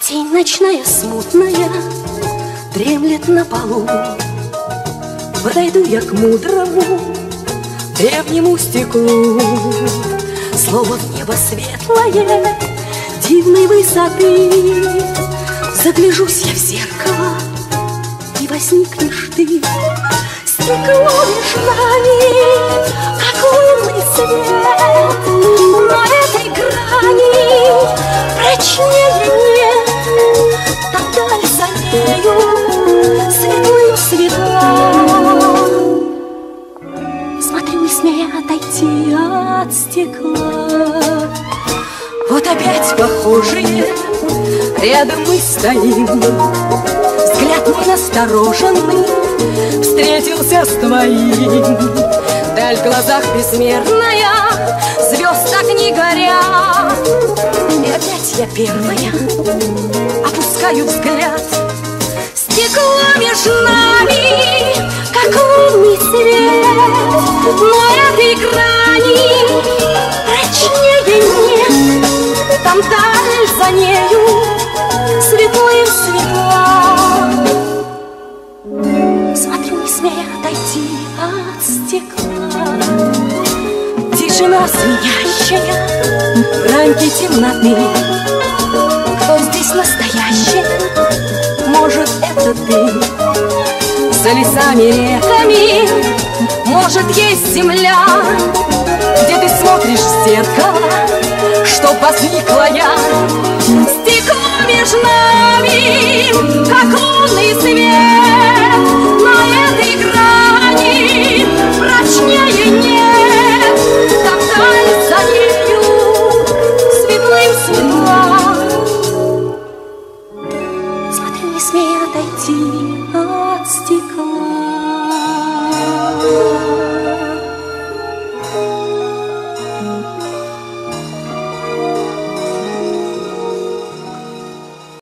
Тень ночная смутная Дремлет на полу. Подойду я к мудрому Древнему стеклу. Слово в небо светлое Дивной высоты. Загляжусь я в зеркало И возникнешь ты. Стекло между нами нею Светлым светла Смотрю, не смея отойти от стекла. Вот опять похожие Рядом мы стоим. Взгляд мой настороженный Встретился с твоим. Даль в глазах безмерная Звезд так не горят. И опять я первая Опускаю взгляд Стекло между нами Как лунный свет. Но этой грани Прочнее нет. Там даль за нею Светлые светла Смотрю, не смея отойти от стекла. Тишина звенящая В ранке темноты. Кто здесь настоящий? За лесами, реками. Может, есть земля Где ты смотришь зеркало